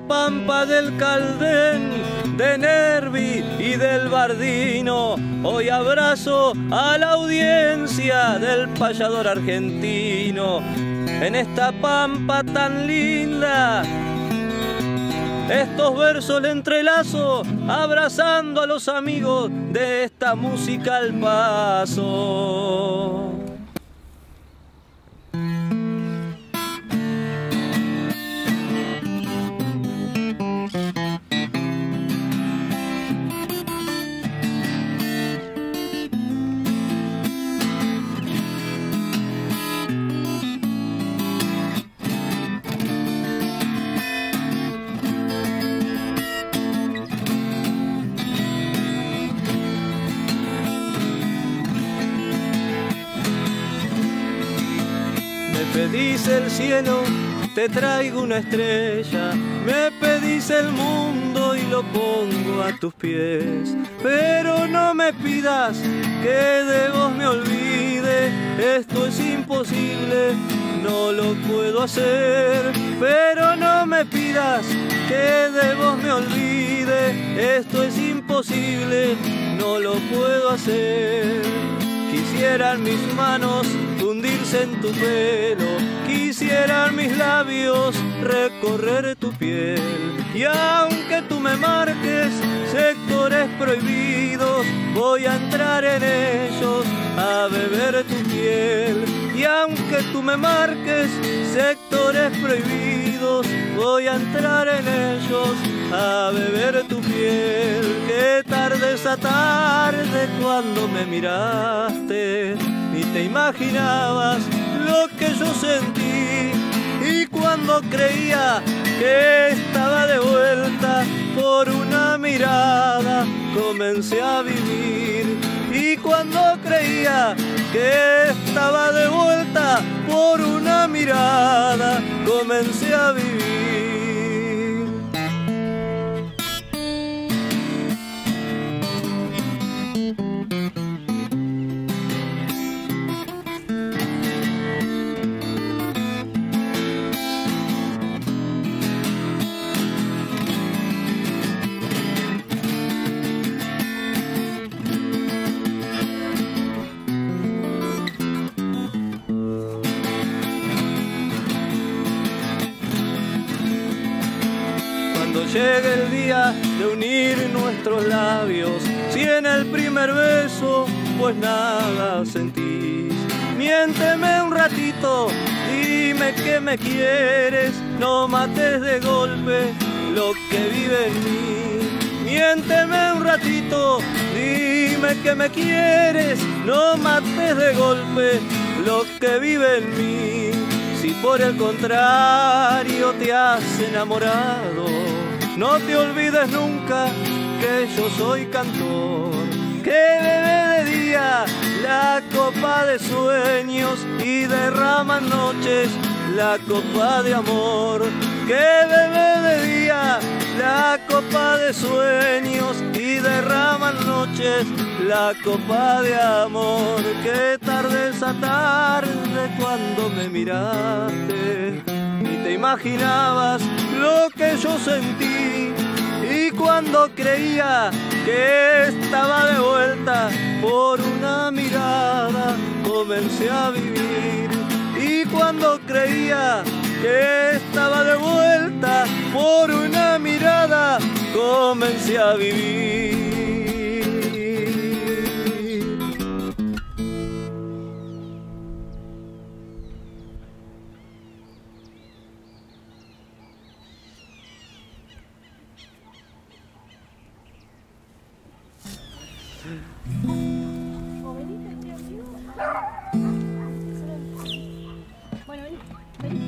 pampa del Caldén, de Nervi y del Bardino. Hoy abrazo a la audiencia del payador argentino. En esta pampa tan linda, estos versos le entrelazo, abrazando a los amigos de esta música al paso. Pedís el cielo, te traigo una estrella. Me pedís el mundo y lo pongo a tus pies. Pero no me pidas que de vos me olvide. Esto es imposible, no lo puedo hacer. Pero no me pidas que de vos me olvide. Esto es imposible, no lo puedo hacer. Quisieran mis manos hundirse en tu pelo, quisieran mis labios recorrer tu piel. Y aunque tú me marques sectores prohibidos, voy a entrar en ellos a beber tu piel. Y aunque tú me marques sectores prohibidos, voy a entrar en ellos a beber tu piel. Esa tarde cuando me miraste y te imaginabas lo que yo sentí. Y cuando creía que estaba de vuelta por una mirada, comencé a vivir. Y cuando creía que estaba de vuelta por una mirada, comencé a vivir. Llegue el día de unir nuestros labios. Si en el primer beso, pues nada sentís. Miénteme un ratito, dime que me quieres, no mates de golpe lo que vive en mí. Miénteme un ratito, dime que me quieres, no mates de golpe lo que vive en mí. Si por el contrario te has enamorado, no te olvides nunca que yo soy cantor, que bebe de día la copa de sueños y derrama noches la copa de amor, que bebe de día la copa de sueños y derrama noches la copa de amor, que tarde esa tarde cuando me miraste y te imaginabas lo que yo sentí. Y cuando creía que estaba de vuelta por una mirada comencé a vivir. Y cuando creía que estaba de vuelta por una mirada comencé a vivir Bueno, vení, vení.